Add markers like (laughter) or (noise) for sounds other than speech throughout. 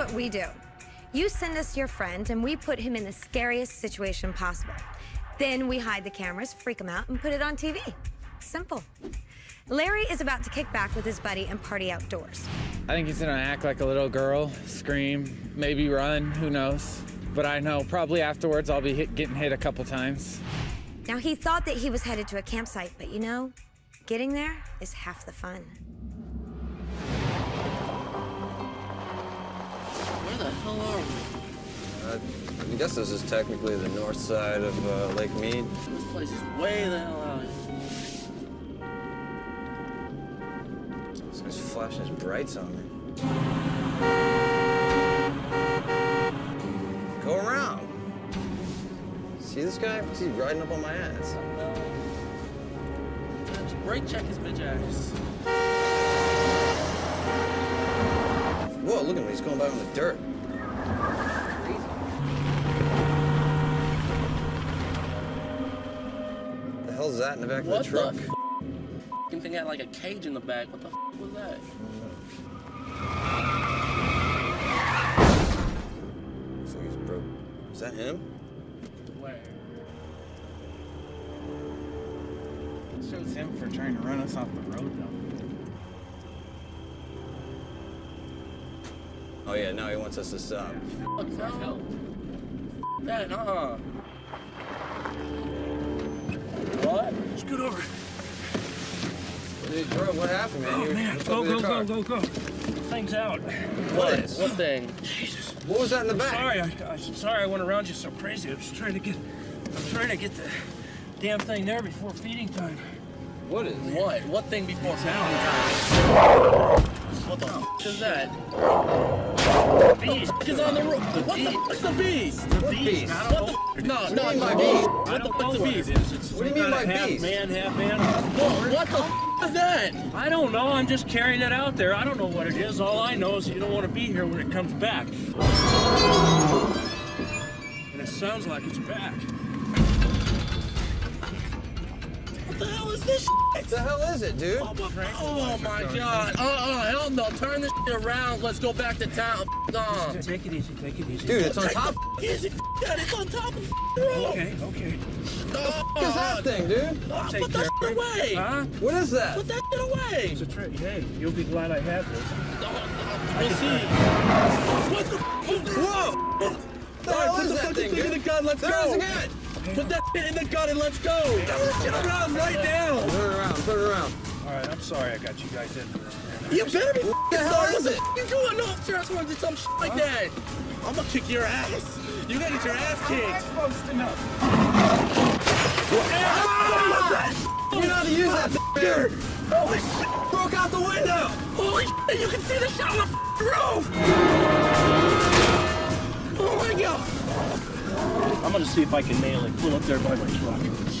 What we do. You send us your friend, and we put him in the scariest situation possible. Then we hide the cameras, freak him out, and put it on TV. Simple. Larry is about to kick back with his buddy and party outdoors. I think he's gonna act like a little girl, scream, maybe run, who knows. But I know probably afterwards I'll be hit, getting hit a couple times. Now, he thought that he was headed to a campsite, but you know, getting there is half the fun. The hell are we? Uh, I guess this is technically the north side of uh, Lake Mead. This place is way the hell out. This guy's flashing his brights on me. Go around. See this guy? He's riding up on my ass. Just brake check his bitch ass. Whoa, look at him. He's going by on the dirt. The hell's that in the back What of the truck? the f***ing thing had like a cage in the back. What the f was that? So he's broke. Is that him? Where? Shows him for trying to run us off the road though. Oh yeah, now he wants us to stop. Fuck no. That, uh-uh. What? Scoot over. Dude, bro, what happened, man? Oh, You- man. Go, go, go, go, go. Thing's out. What? What? What thing? Jesus. What was that in the back? Sorry, I, I'm sorry I went around you so crazy. I was trying to get, I'm trying to get the damn thing there before feeding time. What is What? What thing before sound? What the f is that? Beast. Is on the roof. What the f is the beast? The beast. What the know. f? No, What do no, you mean beast? What the f is the what beast? What do you mean by half beast? man, half animal. What, what the f is that? I don't know. I'm just carrying it out there. I don't know what it is. All I know is you don't want to be here when it comes back. And it sounds like it's back. Is this What the hell is it, dude? Oh my god. Oh, oh, hell no. Turn this shit around. Let's go back to town. Gone. Take it easy. Take it easy. Dude, it's on top. Is it that? It's on top of the road. Okay, okay. What is that thing, dude? Oh, take put that shit away. Huh? What is that? Put that shit away. It's a trick. Hey, you'll be glad I have this. We'll see. What the f Whoa! What the hell put is the that thing, thing dude? the gun. Let's There it go. Is again. Put that shit in the gun and let's go. Turn this shit around right now. Put it around, put it around. All right, I'm sorry I got you guys into this, man. You better be What the f***ing hell sorry. is What it? the f- you doing? No, transform into some shit like that. I'm gonna kick your ass. You gotta get your ass kicked. supposed to know? Ah! You know how to use that thing. Holy shit. Broke out the window. Holy shit. You can see the shit on the f***ing roof. Oh my god. I'm gonna see if I can nail it. Pull up there by my truck.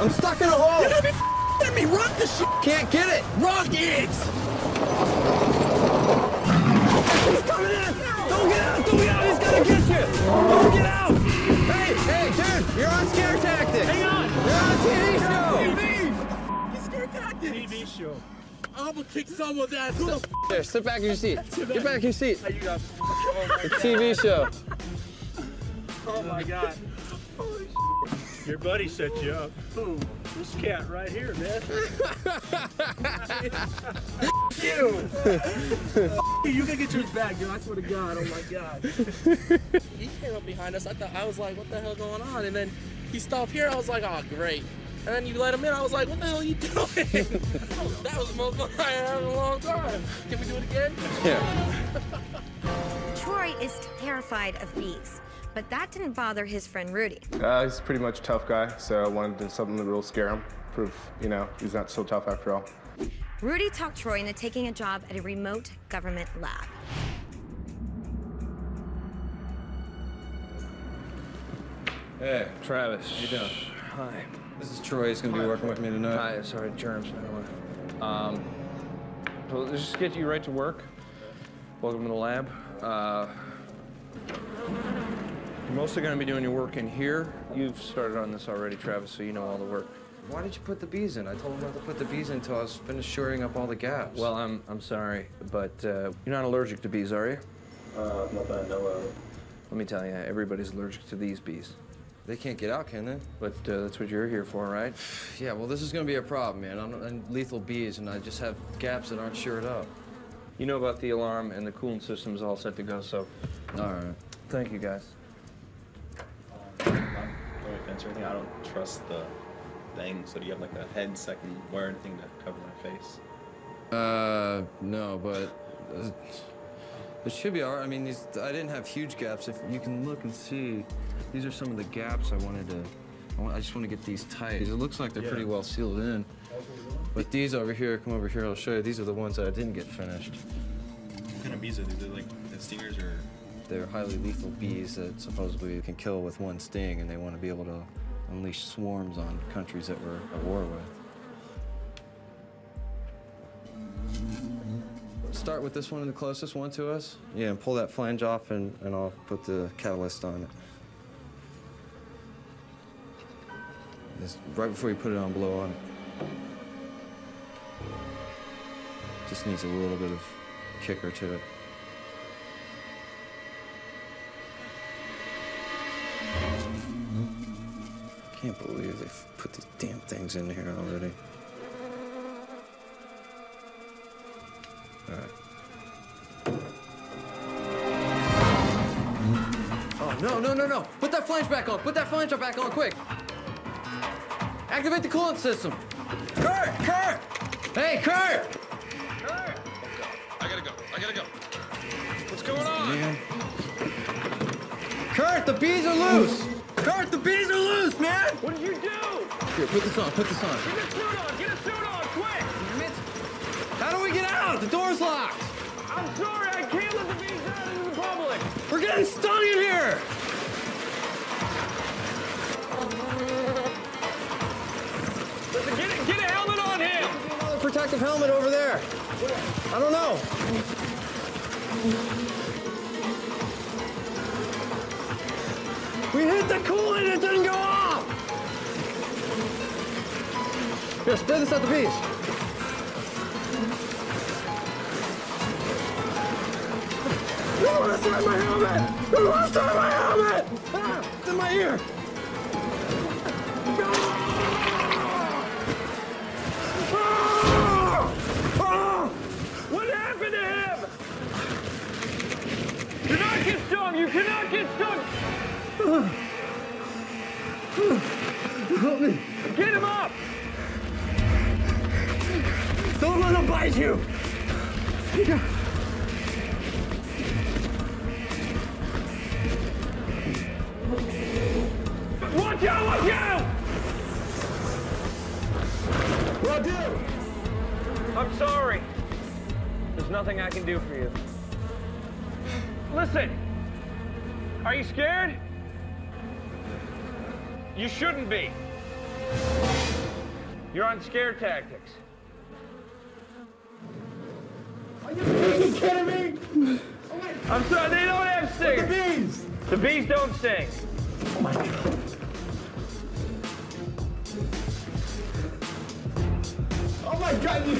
I'm stuck in a hole. You're gonna be at me. Rock the shit. Can't get it. Rock it. He's coming in. Don't get out. Don't get out. He's gonna get you. Don't get out. Hey, hey, dude, you're on scare tactics. Hang on! You're on TV show. He's scared tactics. TV show. I'm gonna kick someone's ass. Who the There, sit back in your seat. Get back in your seat. You got. It's (laughs) a TV show. (laughs) Oh my god. Your buddy set you up. Who? This cat right here, man. (laughs) you. you can get yours back, dude. I swear to God. Oh my God. He came up behind us. I thought I was like, what the hell going on? And then he stopped here. I was like, oh great. And then you let him in. I was like, what the hell are you doing? (laughs) that was the most fun I had in a long time. Can we do it again? Yeah. (laughs) Troy is terrified of bees, but that didn't bother his friend Rudy. Uh, he's pretty much a tough guy, so I wanted to do something that will scare him, prove, you know, he's not so tough after all. Rudy talked Troy into taking a job at a remote government lab. Hey, Travis. How you doing? Hi. This is Troy. He's going to be working with me tonight. Hi, sorry, germs. Um, so let's just get you right to work. Welcome to the lab. Uh, you're mostly gonna be doing your work in here. You've started on this already, Travis, so you know all the work. Why did you put the bees in? I told him not to put the bees in until I was finished shoring up all the gaps. Well, I'm I'm sorry, but uh, you're not allergic to bees, are you? Uh, not that I know of. Let me tell you, everybody's allergic to these bees. they can't get out, can they? But uh, that's what you're here for, right? (sighs) Yeah, well, this is gonna be a problem, man. I'm, I'm lethal bees, and I just have gaps that aren't shored up. You know about the alarm and the cooling system's all set to go, so All right. thank you guys. No or anything, I don't trust the thing. So do you have like a head so I can wear anything to cover my face? Uh, no, but uh, it should be all right. I mean, these I didn't have huge gaps. If you can look and see, these are some of the gaps I wanted to. I, want, I just want to get these tight. It looks like they're pretty well sealed in. But these over here, come over here. I'll show you. These are the ones that I didn't get finished. What kind of bees are they? They're like the stingers or? They're highly lethal bees that supposedly can kill with one sting, and they want to be able to unleash swarms on countries that we're at war with. Start with this one, the closest one to us. Yeah, and pull that flange off, and, and I'll put the catalyst on it. Just right before you put it on, blow on it. Just needs a little bit of kicker to it. I can't believe they've put these damn things in here already. All right. Oh, no, no, no, no. Put that flange back on. Put that flange back on, quick. Activate the coolant system. Kurt! Kurt! Hey, Kurt! I gotta go. I gotta go. What's going on? Man. Kurt, the bees are loose! Kurt, the bees are loose, man! What did you do? Here, put this on, put this on. Get a suit on. Get a suit on, quick! How do we get out? The door's locked! I'm sorry. I can't let the bees out into the public. We're getting stung in here! Listen, get a, get a helmet on him. Another protective helmet over there. I don't know. We hit the coolant, it didn't go off! Here, spray this at the bees. No one has my helmet! No one has my helmet! Ah, it's in my ear! Ah! Ah! What happened to him? Not get stung. You cannot get stung. Help me! Get him up. Don't let them bite you! Watch out! Watch out! What do? I'm sorry. There's nothing I can do for you. Listen. Are you scared? You shouldn't be. You're on scare tactics. Are you kidding me? I'm sorry, they don't have stingers. The bees! The bees don't sting. Oh, oh my god, you...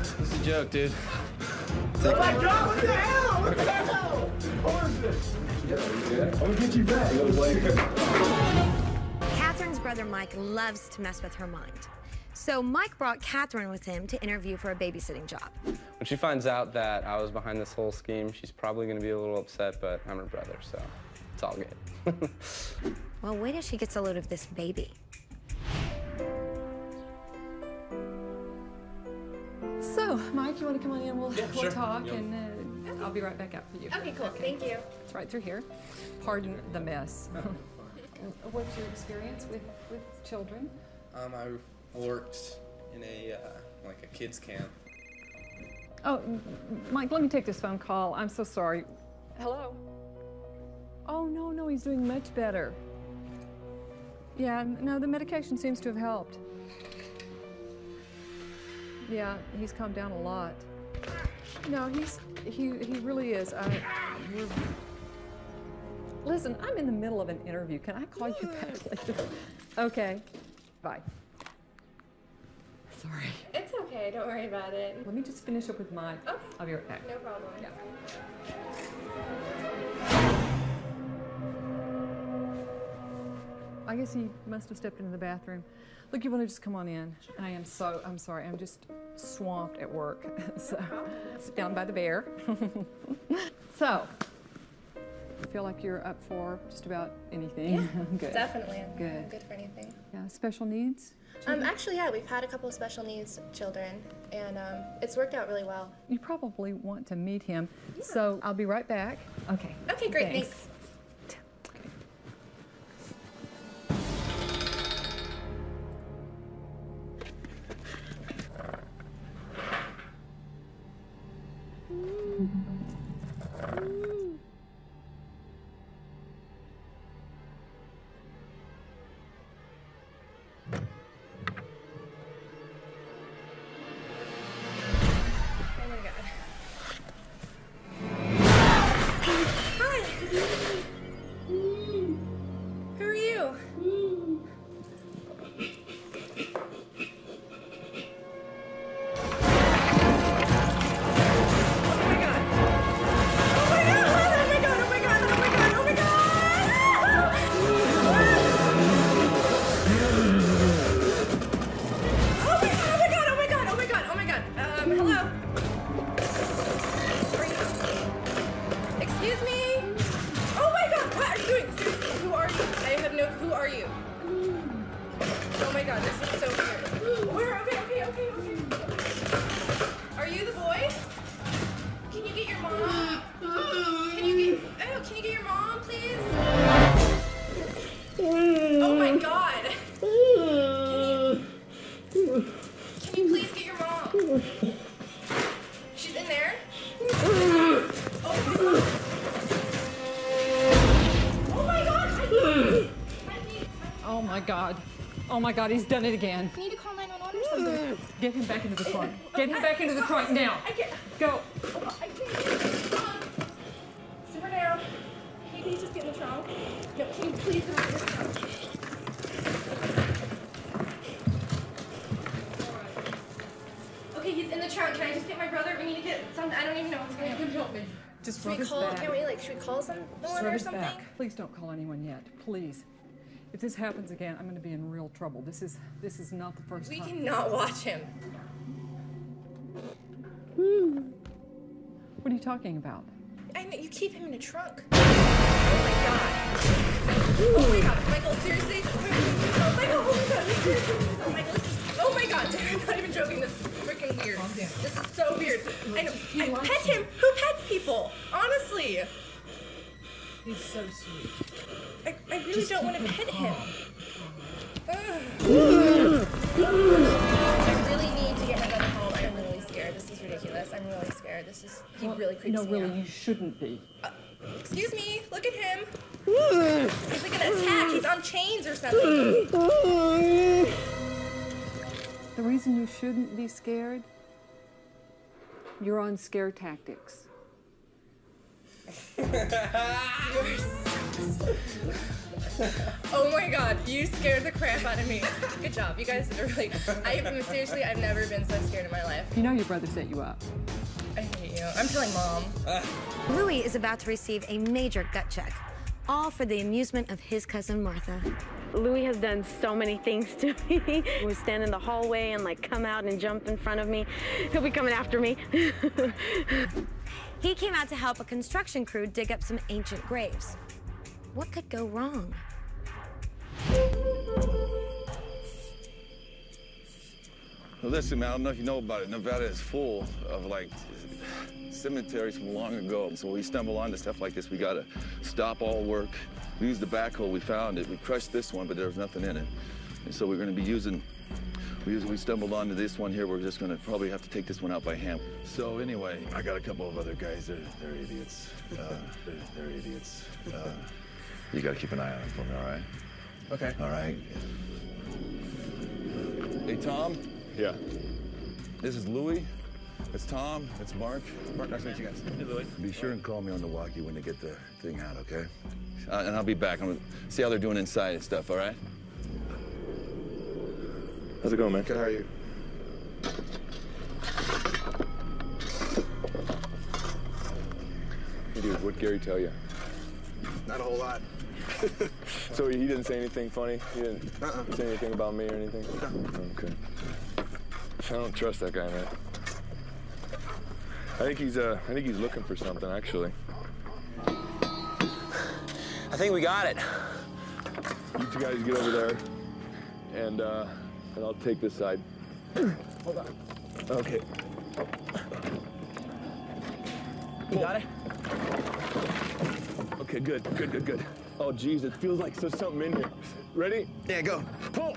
This is a joke, dude. Oh my god, what the hell? What the hell? What is this? I'm gonna get you back. Catherine's brother Mike loves to mess with her mind. So Mike brought Catherine with him to interview for a babysitting job. When she finds out that I was behind this whole scheme, she's probably going to be a little upset, but I'm her brother, so it's all good. (laughs) Well, wait till she gets a load of this baby. So, Mike, you want to come on in? We'll, Yeah, we'll sure. talk, Yeah. and uh, I'll be right back out for you. Okay, cool. Thank you. It's right through here. Pardon the mess. (laughs) What's your experience with, with children? Um, I worked in a uh, like a kids camp. Oh, M- M- Mike, let me take this phone call. I'm so sorry. Hello? Oh, no, no, he's doing much better. Yeah, no, the medication seems to have helped. Yeah, he's calmed down a lot. No, he's he he really is. I, you're... Listen, I'm in the middle of an interview. Can I call you back later? Okay. Bye. Sorry. It's okay. Don't worry about it. Let me just finish up with mine. Okay. I'll be right back. No problem. Yeah. I guess he must have stepped into the bathroom. Look, you want to just come on in? I am so, I'm sorry, I'm just swamped at work. (laughs) so, sit down by the bear. (laughs) so, feel like you're up for just about anything. Yeah, (laughs) good. definitely. I'm Good. Good for anything. Yeah, special needs? Um, actually, yeah, we've had a couple of special needs children, and um, it's worked out really well. You probably want to meet him. So, I'll be right back. Okay. Okay, great. Thanks. Oh God. Oh my God, he's done it again. I need to call 911 or something. (sighs) Get him back into the trunk. Get him back into the trunk now. I can't. Go. I can't. Um, down. Hey, can you just get in the trunk? No, can you please get in the trunk? Okay, he's in the trunk. Can I just get my brother? We need to get something. I don't even know what's going on. help me. Just Should we call? Can we like? Should we call someone or something? back. Please don't call anyone yet. Please. If this happens again, I'm going to be in real trouble. This is this is not the first We time. We cannot watch him. What are you talking about? I know you keep him in a trunk. Oh my god. Oh my god, Michael, seriously? Oh Michael, oh my god, seriously? Oh Michael, this is, oh my god, I'm not even joking. This is freaking weird. This is so weird. I know. I pet him. Who pets people? Honestly. He's so sweet. I, I really don't want to pet him. I really need to get my brother home. I'm really scared. This is ridiculous. I'm really scared. This is he really creeps No, me really, out. you shouldn't be. Uh, excuse me, look at him. He's like an (laughs) attack. He's on chains or something. The reason you shouldn't be scared, you're on scare tactics. (laughs) (laughs) oh my god, you scared the crap out of me. Good job. You guys did a really. I seriously, I've never been so scared in my life. You know your brother set you up. I hate you. I'm telling mom. Louis is about to receive a major gut check, all for the amusement of his cousin Martha. Louis has done so many things to (laughs) me. He would stand in the hallway and like come out and jump in front of me. He'll be coming after me. (laughs) He came out to help a construction crew dig up some ancient graves. What could go wrong? Listen, man, I don't know if you know about it. Nevada is full of like cemeteries from long ago. So when we stumble onto stuff like this, we gotta stop all work. We used the backhoe, we found it. We crushed this one, but there was nothing in it. And so we're gonna be using We, we stumbled onto this one here. We're just gonna probably have to take this one out by hand. So anyway, I got a couple of other guys. They're, they're idiots. Uh, they're, they're idiots. Uh, you gotta keep an eye on them for me, all right? Okay. All right. Hey, Tom? Yeah. This is Louie. It's Tom. It's Mark. Mark, nice to meet you guys. Hey, Louie. Be sure and call me on the walkie when they get the thing out, okay? Uh, and I'll be back. I'm gonna see how they're doing inside and stuff, all right? How's it going, man? Good, how are you? Hey, dude, what'd Gary tell you? Not a whole lot. (laughs) So he didn't say anything funny? He didn't Uh-uh. say anything about me or anything? Okay. I don't trust that guy, man. I think he's uh I think he's looking for something actually. I think we got it. You two guys get over there and uh and I'll take this side. Hold on. Okay. You got it? Okay, good, good, good, good. Oh geez, it feels like there's something in here. Ready? Yeah, go. Pull!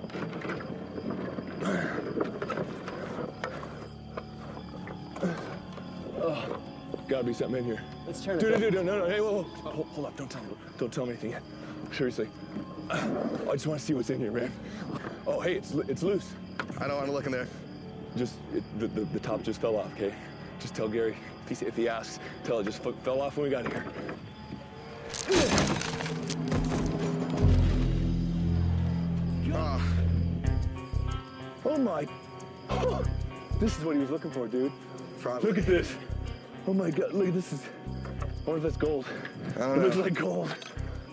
Oh, gotta be something in here. Let's turn it. Dude, dude, dude, no, no, hey, whoa, whoa. Hold, hold up, don't tell me. Don't tell me anything yet. Seriously. I just want to see what's in here, man. Oh, hey, it's, it's loose. I don't want to look in there. Just, it, the, the, the top just fell off, okay? Just tell Gary, if he, if he asks, tell it just fell off when we got here. Ah, Oh my. Oh, this is what he was looking for, dude. Probably. Look at this. Oh my god, look at this. Is, I wonder if that's gold. I don't it looks like gold.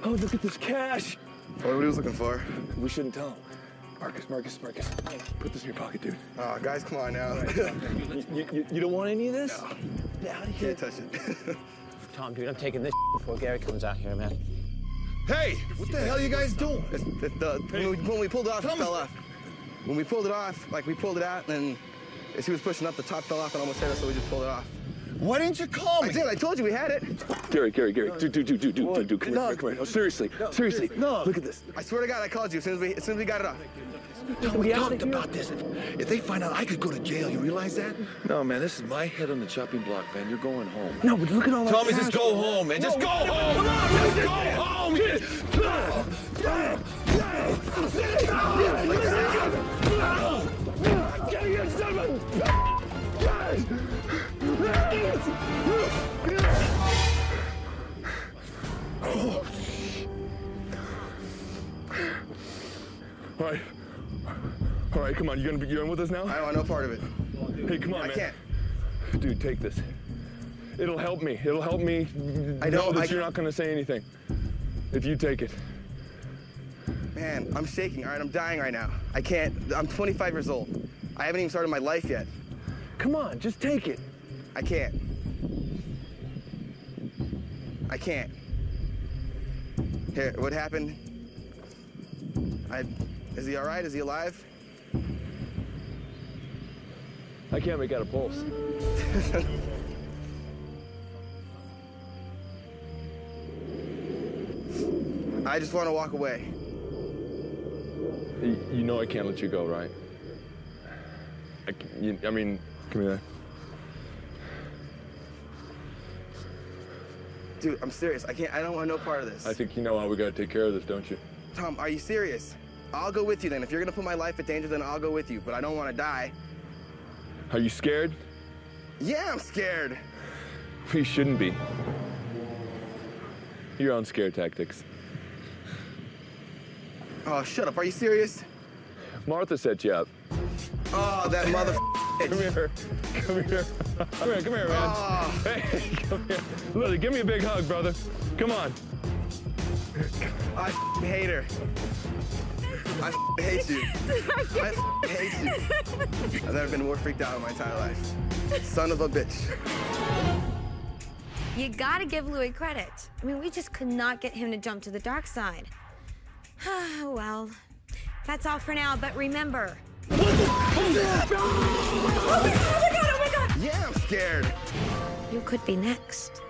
Oh, look at this cash. what he was looking for? We shouldn't tell him. Marcus, Marcus, Marcus. Put this in your pocket, dude. Oh, guys, come on now. You, you, you, you don't want any of this? Get out of here. Can't touch it. (laughs) Tom, dude, I'm taking this (laughs) before Gary comes out here, man. Hey, what the hell you guys doing? It's, it, the, when, we, when we pulled it off, it fell off. When we pulled it off, like we pulled it out, and as he was pushing up, the top fell off and almost hit us, so we just pulled it off. Why didn't you call me? I did. I told you we had it. Gary, Gary, Gary. Dude, dude, dude, dude, dude, dude, dude. Come here, come here, come here. No, seriously. seriously. No. Look at this. I swear to God, I called you as soon as we as soon as we got it off. Tom, (laughs) we talked about this. If, if they find out I could go to jail, you realize that? No, man, this is my head on the chopping block, man. You're going home. No, but look at all that Tommy, just go home, man. Just go home. Come on, just dude. go home. Get your son of a- All right. Oh, All right, come on. You gonna be you in with us now? I don't want no part of it. Hey, come on, I man. can't. Dude, take this. It'll help me. It'll help me I know know, that I- you're not gonna say anything. If you take it. Man, I'm shaking. All right, I'm dying right now. I can't. I'm 25 years old. I haven't even started my life yet. Come on, just take it. I can't. I can't. Here, what happened? I. Is he all right? Is he alive? I can't make out a pulse. (laughs) I just want to walk away. You, you know I can't let you go, right? I, you- I mean, come here. Dude, I'm serious. I can't. I don't want no part of this. I think you know how we gotta take care of this, don't you? Tom, are you serious? I'll go with you then. If you're gonna put my life at danger, then I'll go with you. But I don't want to die. Are you scared? Yeah, I'm scared. We shouldn't be. You're on scare tactics. Oh, shut up. Are you serious? Martha set you up. Oh, that mother. Come here. Come here. Come here, come here, man. Oh. Hey, come here. Lily, give me a big hug, brother. Come on. I hate her. I hate you. I hate you. I've never been more freaked out in my entire life. Son of a bitch. You gotta give Louis credit. I mean, we just could not get him to jump to the dark side. (sighs) well, that's all for now, but remember. Yeah, I'm scared. You could be next.